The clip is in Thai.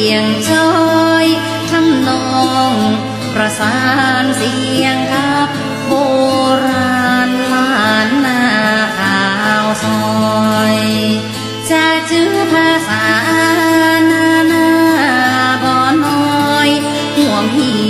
ียงจ้อยทำนองประสานเสียงครับโบราณมานนาขาวซอยจะจื้อภาษานานาบ่อน้อยห่วงหี